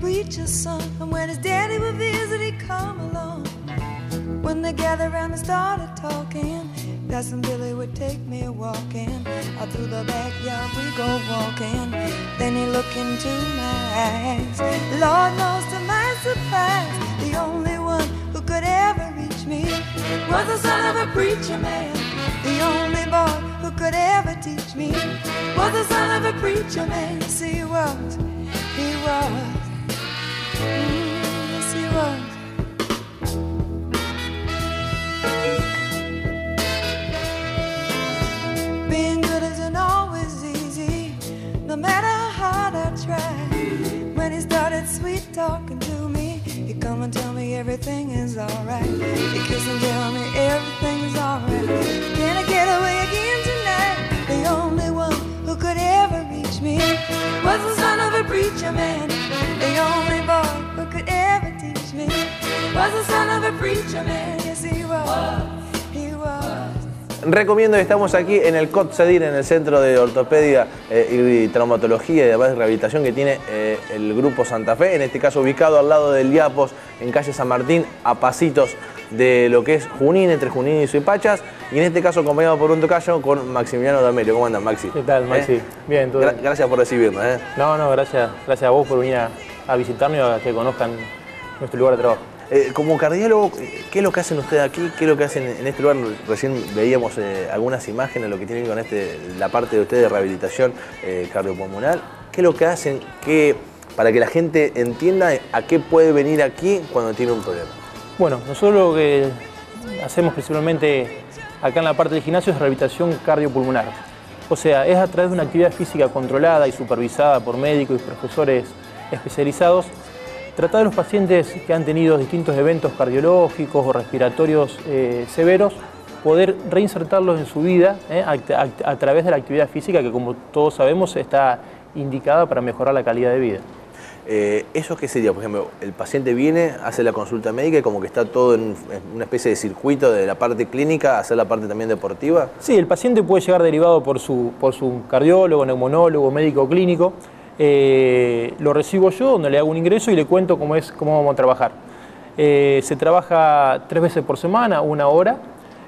preacher's son, and when his daddy would visit, he'd come along. When they gathered around and started talking, Cousin Billy would take me walking. Out through the backyard we go walking. Then he looked into my eyes. Lord knows to my surprise, me was the son of a preacher man. The only boy who could ever teach me was the son of a preacher man. Yes, he was. He was. Mm, yes, he was. Being good isn't always easy, no matter how hard I try. When he started sweet talking come and tell me everything is alright. He'd kiss and tell me everything's alright. Can I get away again tonight? The only one who could ever reach me was the son of a preacher man. The only boy who could ever teach me was the son of a preacher man. Yes, he was. Recomiendo que estamos aquí en el COT CEDIR, en el Centro de Ortopedia eh, y Traumatología y además de Rehabilitación que tiene eh, el Grupo Santa Fe, en este caso ubicado al lado del Diapos, en calle San Martín, a pasitos de lo que es Junín, entre Junín y Suipachas, y en este caso acompañado por un tocayo con Maximiliano D'Amelio. ¿Cómo andan, Maxi? ¿Qué tal, Maxi? ¿Eh? Bien, Gra- bien. gracias por recibirnos. No, no, gracias, gracias a vos por venir a, a visitarnos y a que conozcan nuestro lugar de trabajo. Eh, como cardiólogo, ¿qué es lo que hacen ustedes aquí? ¿Qué es lo que hacen en este lugar? Recién veíamos eh, algunas imágenes, lo que tiene que ver con este, la parte de ustedes de rehabilitación eh, cardiopulmonar. ¿Qué es lo que hacen ¿Qué- para que la gente entienda a qué puede venir aquí cuando tiene un problema? Bueno, nosotros lo que hacemos principalmente acá en la parte del gimnasio es rehabilitación cardiopulmonar. O sea, es a través de una actividad física controlada y supervisada por médicos y profesores especializados, tratar de los pacientes que han tenido distintos eventos cardiológicos o respiratorios eh, severos, poder reinsertarlos en su vida eh, a, a- a través de la actividad física que como todos sabemos está indicada para mejorar la calidad de vida. Eh, ¿Eso qué sería? Por ejemplo, el paciente viene, hace la consulta médica y como que está todo en, en una especie de circuito de la parte clínica, hacer la parte también deportiva. Sí, el paciente puede llegar derivado por su, por su cardiólogo, neumonólogo, médico clínico. Eh, lo recibo yo, donde le hago un ingreso y le cuento cómo, es, cómo vamos a trabajar. Eh, se trabaja tres veces por semana, una hora,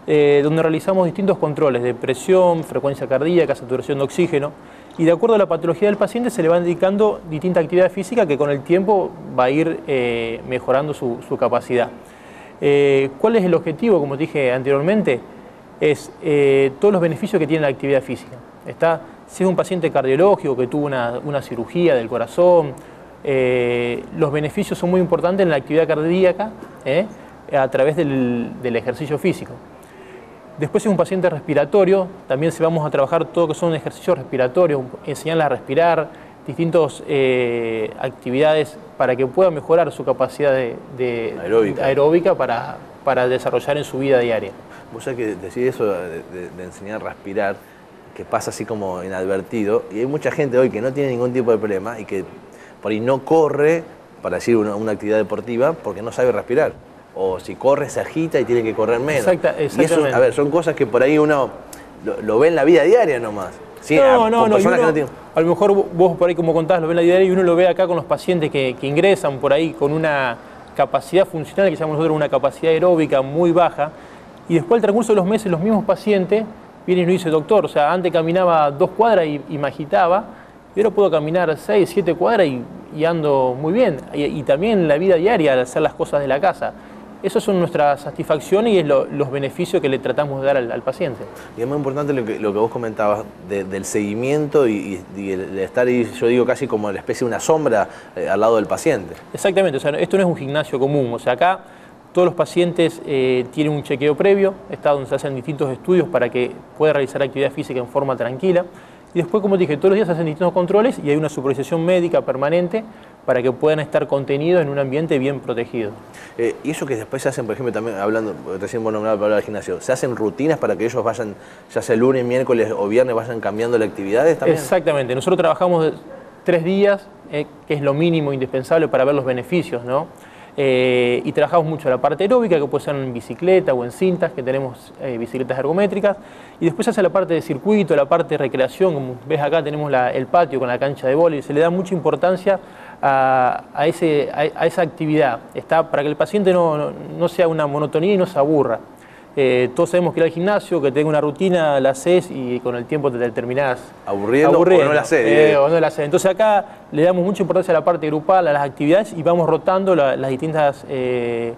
eh, donde realizamos distintos controles de presión, frecuencia cardíaca, saturación de oxígeno. Y de acuerdo a la patología del paciente se le va indicando distinta actividad física que con el tiempo va a ir mejorando su, capacidad. ¿Cuál es el objetivo? Como dije anteriormente, es todos los beneficios que tiene la actividad física. Está, si es un paciente cardiológico que tuvo una, una cirugía del corazón, eh, los beneficios son muy importantes en la actividad cardíaca eh, a través del, del ejercicio físico. Después, si es un paciente respiratorio, también se vamos a trabajar todo lo que son ejercicios respiratorios, enseñarle a respirar, distintas actividades para que pueda mejorar su capacidad de, de- Aeróbica. aeróbica para, para desarrollar en su vida diaria. Vos sabés que decir eso de, de- de enseñar a respirar, que pasa así como inadvertido, y hay mucha gente hoy que no tiene ningún tipo de problema y que por ahí no corre, para decir una, una actividad deportiva, porque no sabe respirar. O si corre se agita y tiene que correr menos. Exacta- Y eso, exactamente. a ver, son cosas que por ahí uno lo, lo ve en la vida diaria nomás. Sí, a- no, no, con no. uno- no tienen- A lo mejor vos por ahí, como contás, lo ven en la diaria y uno lo ve acá con los pacientes que, que ingresan por ahí con una capacidad funcional que llamamos nosotros una capacidad aeróbica muy baja. Y después, al transcurso de los meses, los mismos pacientes vienen y nos dicen, doctor, o sea, antes caminaba dos cuadras y, y me agitaba, y ahora puedo caminar seis, siete cuadras y, y ando muy bien. Y, y también la vida diaria, al hacer las cosas de la casa. Esas son nuestras satisfacciones y es lo- los beneficios que le tratamos de dar al- al paciente. Y es muy importante lo que, lo que vos comentabas de- del seguimiento y, y- el de estar yo digo casi como la especie de una sombra eh, al lado del paciente. Exactamente, o sea, esto no es un gimnasio común, o sea, acá todos los pacientes eh, tienen un chequeo previo, está donde se hacen distintos estudios para que pueda realizar actividad física en forma tranquila. Y después, como te dije, todos los días se hacen distintos controles y hay una supervisación médica permanente para que puedan estar contenidos en un ambiente bien protegido. Eh, y eso que después se hacen, por ejemplo, también hablando, recién vos nombrabas la palabra del gimnasio, ¿se hacen rutinas para que ellos vayan, ya sea lunes, miércoles o viernes, vayan cambiando las actividades también? Exactamente, nosotros trabajamos tres días, eh, que es lo mínimo indispensable para ver los beneficios, ¿no? Eh, y trabajamos mucho la parte aeróbica, que puede ser en bicicleta o en cintas, que tenemos eh, bicicletas ergométricas. Y después hace la parte de circuito, la parte de recreación, como ves acá tenemos el patio con la cancha de vóley, se le da mucha importancia a, esa actividad, está para que el paciente no, no sea una monotonía y no se aburra. Eh, todos sabemos que ir al gimnasio, que tenga una rutina, la haces y con el tiempo te terminás aburriendo, o no la haces. Eh, o no la haces. Entonces acá le damos mucha importancia a la parte grupal, a las actividades y vamos rotando las distintas eh,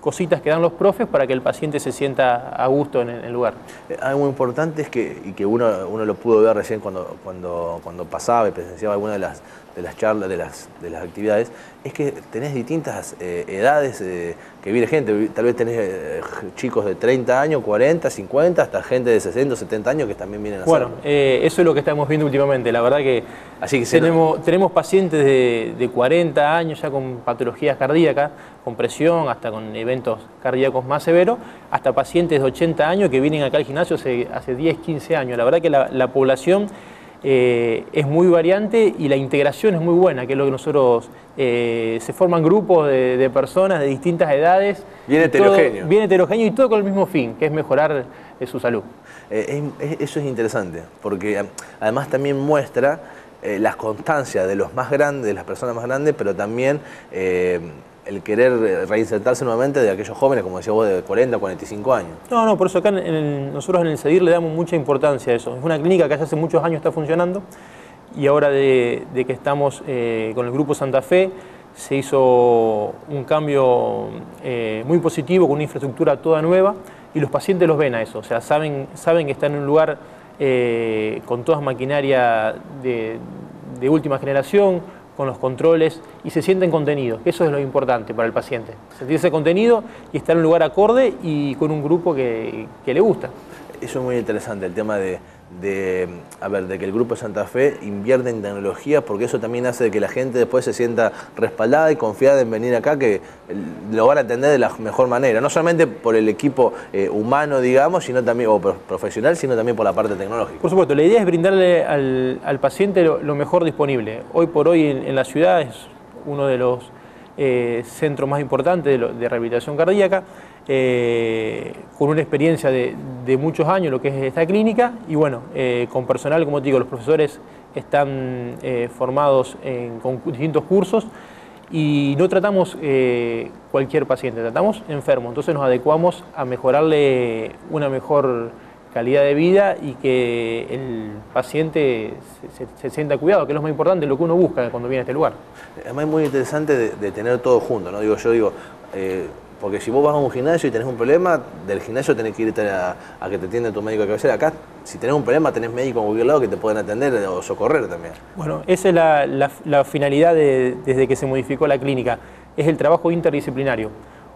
cositas que dan los profes para que el paciente se sienta a gusto en el lugar. Algo importante es que, y que uno, uno lo pudo ver recién cuando, cuando, cuando pasaba y presenciaba alguna de las, de las charlas, de las, de las actividades, es que tenés distintas eh, edades eh, que viene gente. Tal vez tenés eh, chicos de 30 años, 40, 50, hasta gente de 60, 70 años que también vienen a Bueno, eso es lo que estamos viendo últimamente. La verdad que, Así que tenemos, tenemos pacientes de, de 40 años ya con patologías cardíacas, con presión, hasta con eventos cardíacos más severos, hasta pacientes de 80 años que vienen acá al gimnasio hace, hace 10, 15 años. La verdad que la, la población eh, es muy variante y la integración es muy buena, que es lo que nosotros, eh, se forman grupos de, personas de distintas edades. Bien heterogéneo. bien heterogéneo y todo con el mismo fin, que es mejorar eh, su salud. eso es interesante, porque además también muestra las constancias de los más grandes, de las personas más grandes, pero también el querer reinsertarse nuevamente de aquellos jóvenes, como decía vos, de 40, 45 años. No, no, por eso acá nosotros en el CEDIR le damos mucha importancia a eso. Es una clínica que hace muchos años está funcionando y ahora de, que estamos eh, con el Grupo Santa Fe se hizo un cambio eh, muy positivo con una infraestructura toda nueva y los pacientes los ven a eso, o sea, saben, saben que están en un lugar eh, con todas maquinaria de, de última generación, con los controles y se sienten contenidos, que eso es lo importante para el paciente. Sentirse contenido y estar en un lugar acorde y con un grupo que, que le gusta. Eso es muy interesante, el tema de, de, a ver, de que el Grupo Santa Fe invierte en tecnología, porque eso también hace que la gente después se sienta respaldada y confiada en venir acá, que lo van a atender de la mejor manera, no solamente por el equipo eh, humano, digamos, sino también, o profesional, sino también por la parte tecnológica. Por supuesto, la idea es brindarle al, paciente lo, mejor disponible. Hoy por hoy en, la ciudad es uno de los eh, centros más importantes de rehabilitación cardíaca. Eh, con una experiencia de, muchos años lo que es esta clínica y bueno, eh, con personal, como te digo, los profesores están eh, formados en, con distintos cursos y no tratamos cualquier paciente, tratamos enfermo, entonces nos adecuamos a mejorarle una mejor calidad de vida y que el paciente se, sienta cuidado, que es lo más importante, lo que uno busca cuando viene a este lugar. Además es muy interesante de, tener todo junto, ¿no? Digo, yo digo, porque si vos vas a un gimnasio y tenés un problema, del gimnasio tenés que irte a, que te atienda tu médico de cabecera. Acá, si tenés un problema, tenés médico en cualquier lado que te pueden atender o socorrer también. Bueno, esa es la, finalidad desde que se modificó la clínica, es el trabajo interdisciplinario.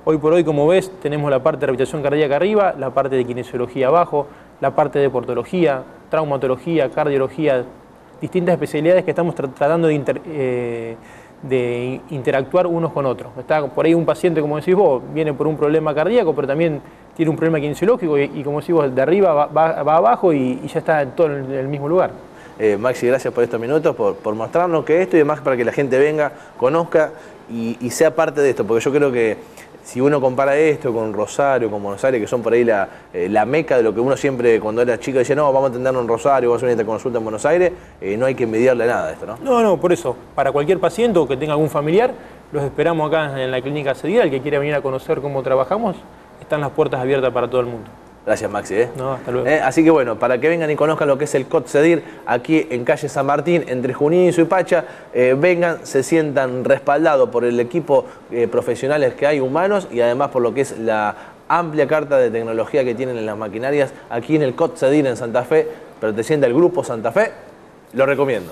Hoy por hoy, como ves, tenemos la parte de rehabilitación cardíaca arriba, la parte de kinesiología abajo, la parte de portología, traumatología, cardiología, distintas especialidades que estamos tratando de... Eh, de interactuar unos con otros. Está por ahí un paciente, como decís vos, viene por un problema cardíaco, pero también tiene un problema kinesiológico y, como decís vos, de arriba va, abajo y, ya está todo en el mismo lugar. Eh, Maxi, gracias por estos minutos, por, por mostrarnos que esto y además para que la gente venga, conozca y sea parte de esto, porque yo creo que si uno compara esto con Rosario, con Buenos Aires, que son por ahí la, eh, la meca de lo que uno siempre cuando era chico decía, no, vamos a atendernos en Rosario, vamos a hacer una consulta en Buenos Aires, eh, no hay que mediarle nada a esto, ¿no? No, no, por eso, para cualquier paciente o que tenga algún familiar, los esperamos acá en la clínica Cedida, el que quiera venir a conocer cómo trabajamos, están las puertas abiertas para todo el mundo. Gracias, Maxi. ¿eh? No, hasta luego. ¿Eh? Así que bueno, para que vengan y conozcan lo que es el COT CEDIR, aquí en calle San Martín, entre Junín y Suipacha, eh, vengan, se sientan respaldados por el equipo eh, profesionales que hay humanos y además por lo que es la amplia carta de tecnología que tienen en las maquinarias aquí en el COT CEDIR en Santa Fe, perteneciente al Grupo Santa Fe, lo recomiendo.